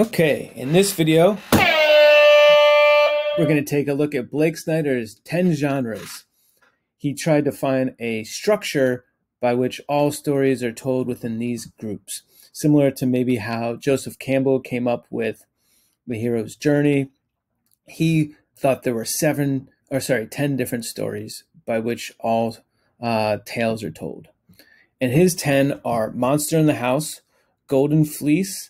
Okay, in this video, we're going to take a look at Blake Snyder's 10 genres. He tried to find a structure by which all stories are told within these groups, similar to maybe how Joseph Campbell came up with the hero's journey. He thought there were seven, or sorry, 10 different stories by which all uh, tales are told. And his 10 are Monster in the House, Golden Fleece,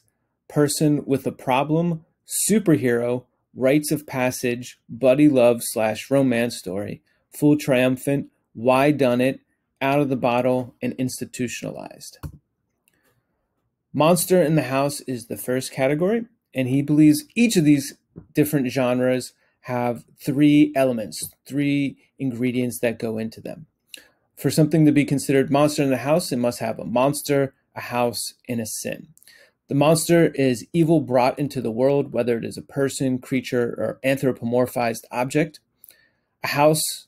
Person with a Problem, Superhero, Rites of Passage, Buddy Love slash Romance Story, Fool Triumphant, Whydunnit, Out of the Bottle, and Institutionalized. Monster in the House is the first category, and he believes each of these different genres have three elements, three ingredients that go into them. For something to be considered monster in the house, it must have a monster, a house, and a sin. The monster is evil brought into the world, whether it is a person, creature, or anthropomorphized object. A house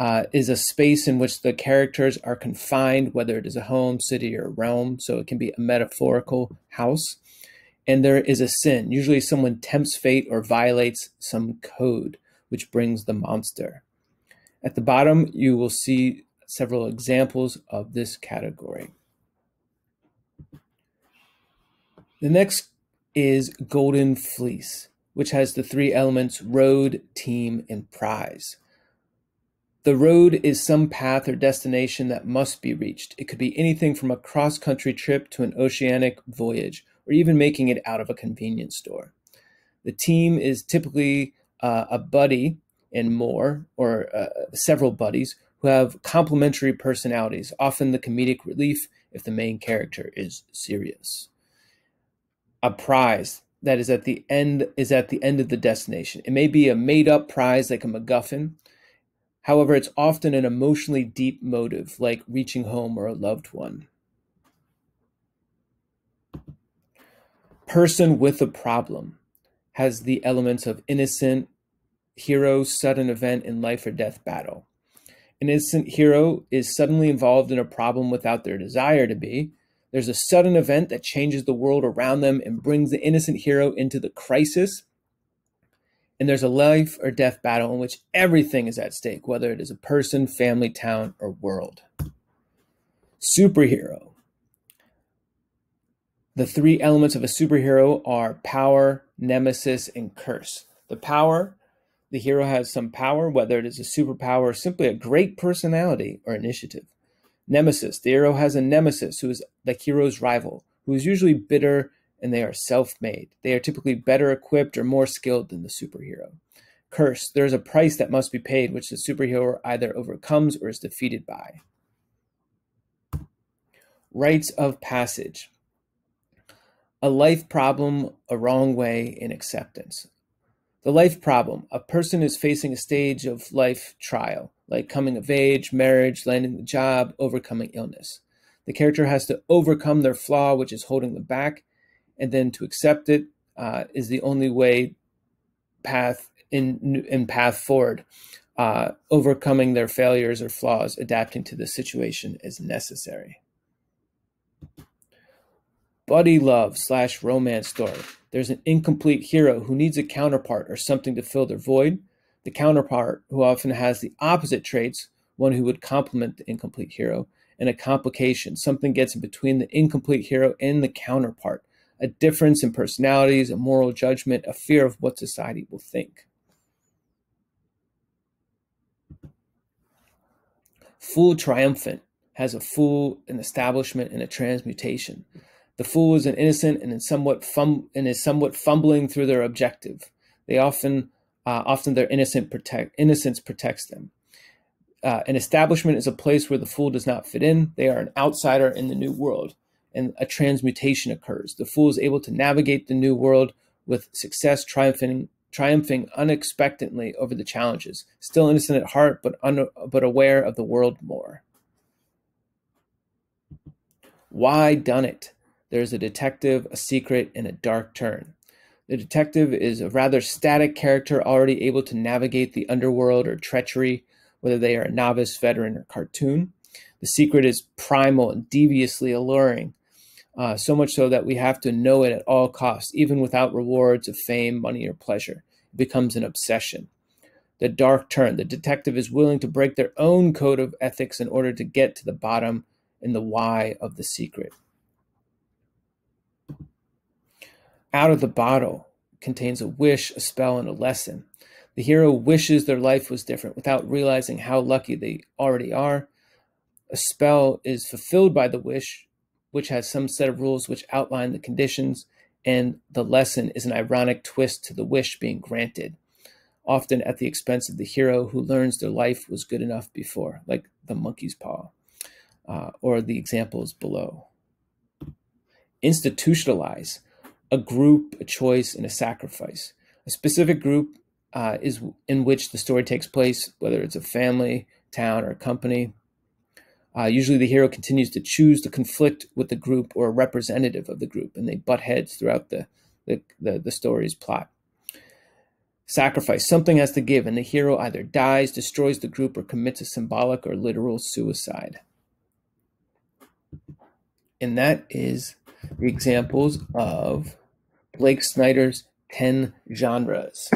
uh, is a space in which the characters are confined, whether it is a home, city, or realm. So it can be a metaphorical house and there is a sin. Usually, someone tempts fate or violates some code, which brings the monster. At the bottom, you will see several examples of this category. The next is Golden Fleece, which has the three elements road, team, and prize. The road is some path or destination that must be reached. It could be anything from a cross country trip to an oceanic voyage or even making it out of a convenience store. The team is typically uh, a buddy and more, or uh, several buddies who have complementary personalities, often the comedic relief if the main character is serious. A prize that is at the end is at the end of the destination. It may be a made-up prize like a MacGuffin. However, it's often an emotionally deep motive, like reaching home or a loved one. person with a problem has the elements of innocent hero, sudden event, in life or death battle. An innocent hero is suddenly involved in a problem without their desire to be. There's a sudden event that changes the world around them and brings the innocent hero into the crisis. And there's a life or death battle in which everything is at stake, whether it is a person, family, town, or world. Superhero the three elements of a superhero are power, nemesis, and curse. The power, the hero has some power, whether it is a superpower or simply a great personality or initiative. Nemesis, the hero has a nemesis who is the hero's rival, who is usually bitter and they are self made. They are typically better equipped or more skilled than the superhero. Curse, there is a price that must be paid, which the superhero either overcomes or is defeated by. Rites of passage a life problem, a wrong way, in acceptance. The life problem a person is facing a stage of life trial, like coming of age, marriage, landing the job, overcoming illness. The character has to overcome their flaw, which is holding them back, and then to accept it uh, is the only way path in in path forward. Uh, overcoming their failures or flaws, adapting to the situation is necessary buddy love slash romance story. There's an incomplete hero who needs a counterpart or something to fill their void. The counterpart, who often has the opposite traits, one who would complement the incomplete hero, and a complication, something gets in between the incomplete hero and the counterpart, a difference in personalities, a moral judgment, a fear of what society will think. Fool triumphant has a fool, an establishment, and a transmutation. The fool is an innocent and somewhat and is somewhat fumbling through their objective. They often uh, often their innocent protect innocence protects them. Uh, an establishment is a place where the fool does not fit in. They are an outsider in the new world, and a transmutation occurs. The fool is able to navigate the new world with success, triumphing triumphing unexpectedly over the challenges. Still innocent at heart, but un- but aware of the world more. Whydunnit? There's a detective, a secret, and a dark turn. The detective is a rather static character already able to navigate the underworld or treachery, whether they are a novice, veteran, or cartoon. The secret is primal and deviously alluring. uh, so much so that we have to know it at all costs, even without rewards of fame, money, or pleasure. It becomes an obsession. The dark turn. The detective is willing to break their own code of ethics in order to get to the bottom and the why of the secret. Out of the bottle contains a wish, a spell, and a lesson. The hero wishes their life was different without realizing how lucky they already are. A spell is fulfilled by the wish, which has some set of rules which outline the conditions, and the lesson is an ironic twist to the wish being granted, often at the expense of the hero who learns their life was good enough before, like the monkey's paw, uh, or the examples below. Institutionalize a group, a choice, and a sacrifice. A specific group uh, is in which the story takes place, whether it's a family, town, or company. Uh, usually, the hero continues to choose to conflict with the group or a representative of the group, and they butt heads throughout the, the, the, the story's plot. Sacrifice. Something has to give, and the hero either dies, destroys the group, or commits a symbolic or literal suicide. And that is examples of Blake Snyder's 10 genres.